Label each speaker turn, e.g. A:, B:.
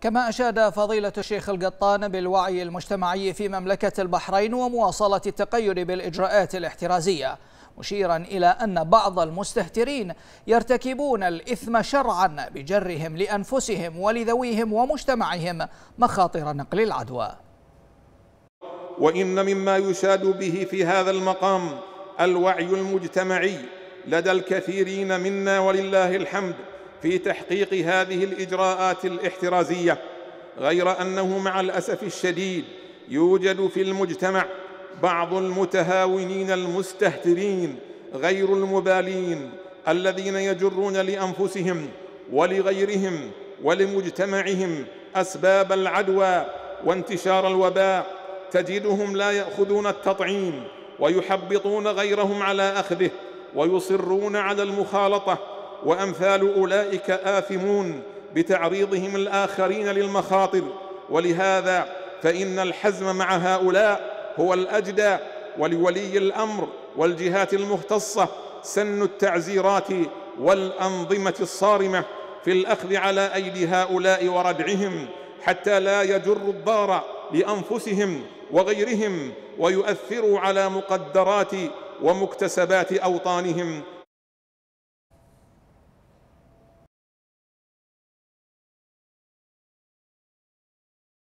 A: كما أشاد فضيلة الشيخ القطان بالوعي المجتمعي في مملكة البحرين ومواصلة التقيد بالإجراءات الاحترازية مشيرا إلى أن بعض المستهترين يرتكبون الإثم شرعا بجرهم لأنفسهم ولذويهم ومجتمعهم مخاطر نقل العدوى.
B: وإن مما يشاد به في هذا المقام الوعي المجتمعي لدى الكثيرين منا ولله الحمد في تحقيق هذه الإجراءات الاحترازية غير أنه مع الأسف الشديد يوجد في المجتمع بعض المتهاونين المستهترين غير المبالين الذين يجرون لأنفسهم ولغيرهم ولمجتمعهم أسباب العدوى وانتشار الوباء تجدهم لا يأخذون التطعيم ويحبطون غيرهم على أخذه ويصرون على المخالطة وأمثال أولئك آثمون بتعريضهم الآخرين للمخاطر. ولهذا فإن الحزم مع هؤلاء هو الاجدى ولولي الأمر والجهات المختصة سن التعزيرات والأنظمة الصارمة في الأخذ على أيدي هؤلاء وردعهم حتى لا يجروا الضار لأنفسهم وغيرهم ويؤثروا على مقدرات ومكتسبات أوطانهم